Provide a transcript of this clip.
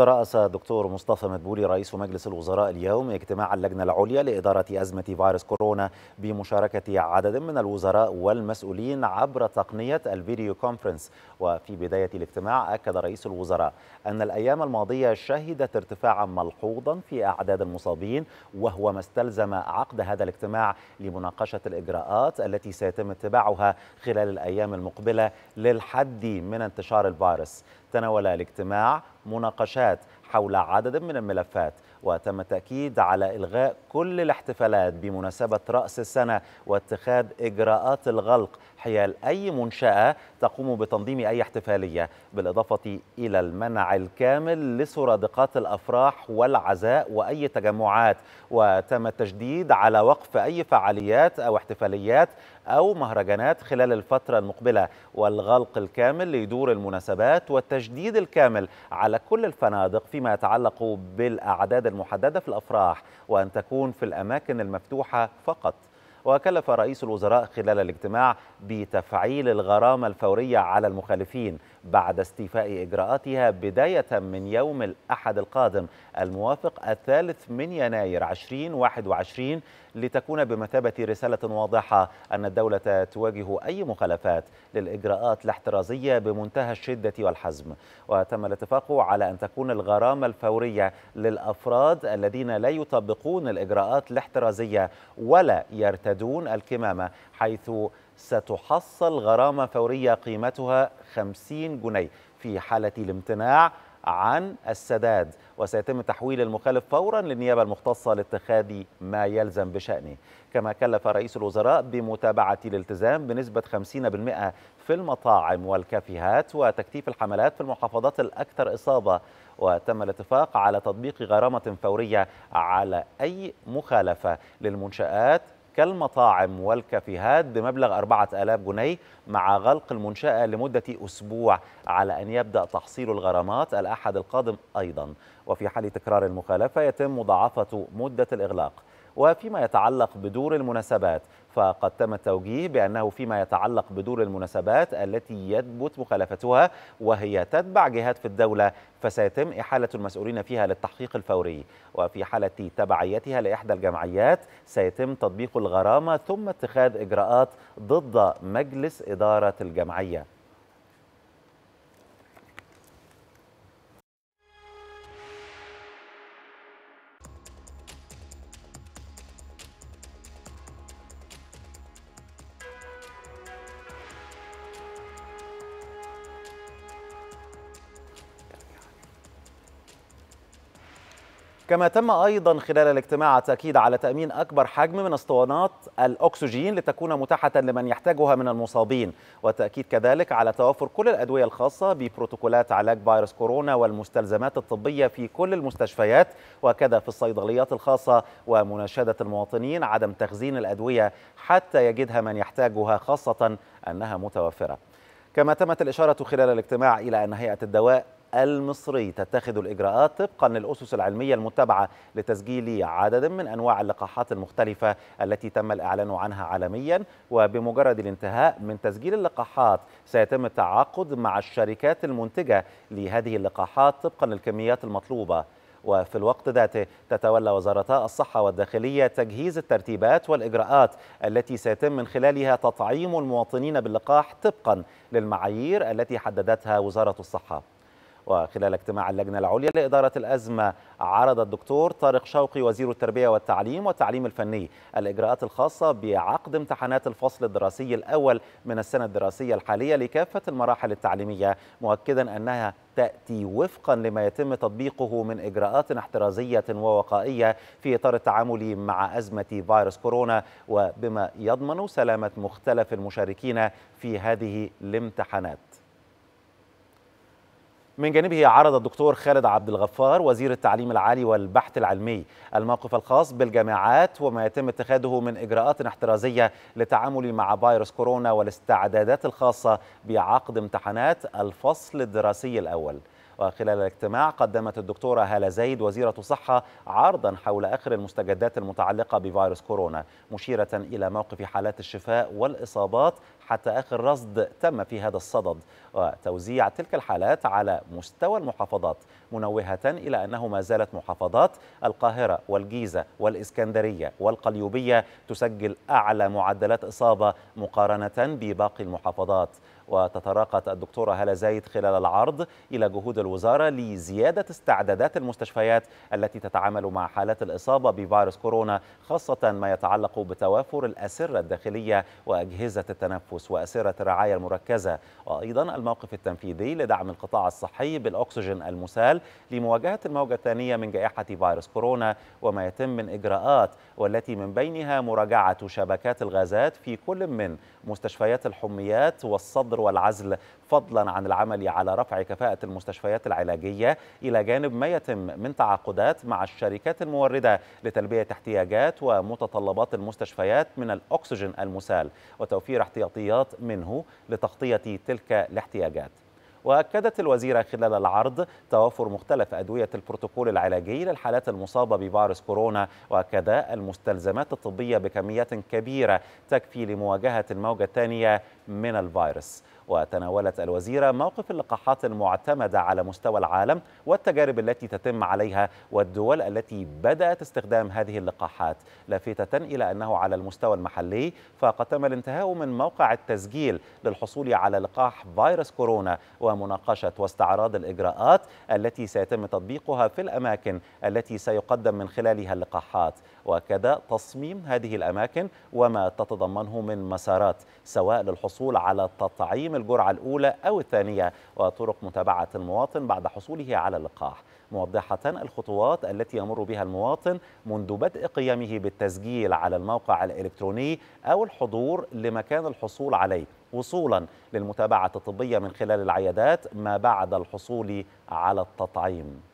ترأس الدكتور مصطفى مدبولي رئيس مجلس الوزراء اليوم اجتماع اللجنة العليا لإدارة أزمة فيروس كورونا بمشاركة عدد من الوزراء والمسؤولين عبر تقنية الفيديو كونفرنس. وفي بداية الاجتماع أكد رئيس الوزراء أن الأيام الماضية شهدت ارتفاعا ملحوظا في أعداد المصابين وهو ما استلزم عقد هذا الاجتماع لمناقشة الإجراءات التي سيتم اتباعها خلال الأيام المقبلة للحد من انتشار الفيروس. تناول الاجتماع مناقشات حول عدد من الملفات. وتم التأكيد على إلغاء كل الاحتفالات بمناسبة رأس السنة واتخاذ إجراءات الغلق حيال أي منشأة تقوم بتنظيم أي احتفالية بالإضافة إلى المنع الكامل لسرادقات الأفراح والعزاء وأي تجمعات. وتم التشديد على وقف أي فعاليات أو احتفاليات أو مهرجانات خلال الفترة المقبلة. والغلق الكامل لدور المناسبات والتجديد الكامل على كل الفنادق فيما يتعلق بالأعداد المحددة في الأفراح وأن تكون في الأماكن المفتوحة فقط. وكلف رئيس الوزراء خلال الاجتماع بتفعيل الغرامة الفورية على المخالفين بعد استيفاء إجراءاتها بداية من يوم الأحد القادم الموافق الثالث من يناير 2021 لتكون بمثابة رسالة واضحة أن الدولة تواجه أي مخالفات للإجراءات الاحترازية بمنتهى الشدة والحزم. وتم الاتفاق على أن تكون الغرامة الفورية للأفراد الذين لا يطبقون الإجراءات الاحترازية ولا يرتدون الكمامة حيث ستحصل غرامة فورية قيمتها 50 جنيه. في حالة الامتناع عن السداد وسيتم تحويل المخالف فورا للنيابة المختصة لاتخاذ ما يلزم بشأنه. كما كلف رئيس الوزراء بمتابعة الالتزام بنسبة 50% في المطاعم والكافيهات وتكثيف الحملات في المحافظات الأكثر إصابة. وتم الاتفاق على تطبيق غرامة فورية على أي مخالفة للمنشآت كالمطاعم والكافيهات بمبلغ 4000 جنيه مع غلق المنشأة لمدة أسبوع على أن يبدأ تحصيل الغرامات الأحد القادم أيضا. وفي حال تكرار المخالفة يتم مضاعفة مدة الإغلاق. وفيما يتعلق بدور المناسبات. فقد تم التوجيه بأنه فيما يتعلق بدور المناسبات التي يثبت مخالفتها وهي تتبع جهات في الدولة فسيتم إحالة المسؤولين فيها للتحقيق الفوري. وفي حالة تبعيتها لإحدى الجمعيات سيتم تطبيق الغرامة ثم اتخاذ إجراءات ضد مجلس إدارة الجمعية. كما تم أيضا خلال الاجتماع التاكيد على تأمين أكبر حجم من اسطوانات الأكسجين لتكون متاحة لمن يحتاجها من المصابين. والتأكيد كذلك على توفر كل الأدوية الخاصة ببروتوكولات علاج فيروس كورونا والمستلزمات الطبية في كل المستشفيات وكذا في الصيدليات الخاصة ومناشدة المواطنين عدم تخزين الأدوية حتى يجدها من يحتاجها خاصة أنها متوفرة. كما تمت الإشارة خلال الاجتماع إلى أن هيئة الدواء المصري تتخذ الإجراءات طبقا للأسس العلمية المتبعة لتسجيل عدد من أنواع اللقاحات المختلفة التي تم الإعلان عنها عالميا. وبمجرد الانتهاء من تسجيل اللقاحات سيتم التعاقد مع الشركات المنتجة لهذه اللقاحات طبقا للكميات المطلوبة. وفي الوقت ذاته تتولى وزارتا الصحة والداخلية تجهيز الترتيبات والإجراءات التي سيتم من خلالها تطعيم المواطنين باللقاح طبقا للمعايير التي حددتها وزارة الصحة. وخلال اجتماع اللجنة العليا لإدارة الأزمة عرض الدكتور طارق شوقي وزير التربية والتعليم والتعليم الفني الإجراءات الخاصة بعقد امتحانات الفصل الدراسي الأول من السنة الدراسية الحالية لكافة المراحل التعليمية مؤكدا أنها تأتي وفقا لما يتم تطبيقه من إجراءات احترازية ووقائية في إطار التعامل مع أزمة فيروس كورونا وبما يضمن سلامة مختلف المشاركين في هذه الامتحانات. من جانبه عرض الدكتور خالد عبد الغفار وزير التعليم العالي والبحث العلمي الموقف الخاص بالجامعات وما يتم اتخاذه من إجراءات احترازية للتعامل مع فيروس كورونا والاستعدادات الخاصة بعقد امتحانات الفصل الدراسي الأول. وخلال الاجتماع قدمت الدكتورة هالة زيد وزيرة الصحة عرضا حول آخر المستجدات المتعلقة بفيروس كورونا مشيرة إلى موقف حالات الشفاء والإصابات حتى آخر رصد تم في هذا الصدد. وتوزيع تلك الحالات على مستوى المحافظات منوهة إلى أنه ما زالت محافظات القاهرة والجيزة والإسكندرية والقليوبية تسجل أعلى معدلات إصابة مقارنة بباقي المحافظات. وتتراقت الدكتورة هلا زايد خلال العرض إلى جهود الوزارة لزيادة استعدادات المستشفيات التي تتعامل مع حالات الإصابة بفيروس كورونا خاصة ما يتعلق بتوافر الأسرة الداخلية وأجهزة التنفس. وأسرة الرعاية المركزة وأيضا الموقف التنفيذي لدعم القطاع الصحي بالأكسجين المسال لمواجهة الموجة الثانية من جائحة فيروس كورونا وما يتم من إجراءات والتي من بينها مراجعة شبكات الغازات في كل من مستشفيات الحميات والصدر والعزل فضلا عن العمل على رفع كفاءة المستشفيات العلاجية. إلى جانب ما يتم من تعاقدات مع الشركات الموردة لتلبية احتياجات ومتطلبات المستشفيات من الأكسجين المسال وتوفير احتياطيات منه لتغطية تلك الاحتياجات. وأكدت الوزيرة خلال العرض توافر مختلف أدوية البروتوكول العلاجي للحالات المصابة بفيروس كورونا وكذا المستلزمات الطبية بكميات كبيرة تكفي لمواجهة الموجة الثانية من الفيروس. وتناولت الوزيرة موقف اللقاحات المعتمدة على مستوى العالم والتجارب التي تتم عليها والدول التي بدأت استخدام هذه اللقاحات. لافتة إلى أنه على المستوى المحلي فقد تم الانتهاء من موقع التسجيل للحصول على لقاح فيروس كورونا ومناقشة واستعراض الإجراءات التي سيتم تطبيقها في الأماكن التي سيقدم من خلالها اللقاحات. وكذا تصميم هذه الأماكن وما تتضمنه من مسارات سواء للحصول على تطعيم الجرعة الأولى أو الثانية وطرق متابعة المواطن بعد حصوله على اللقاح. موضحة الخطوات التي يمر بها المواطن منذ بدء قيامه بالتسجيل على الموقع الإلكتروني أو الحضور لمكان الحصول عليه وصولا للمتابعة الطبية من خلال العيادات ما بعد الحصول على التطعيم.